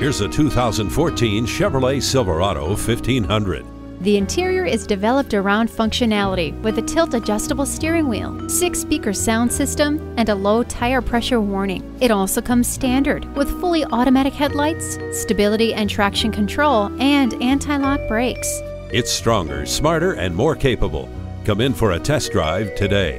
Here's a 2014 Chevrolet Silverado 1500. The interior is developed around functionality with a tilt adjustable steering wheel, six speaker sound system, and a low tire pressure warning. It also comes standard with fully automatic headlights, stability and traction control, and anti lock brakes. It's stronger, smarter, and more capable. Come in for a test drive today.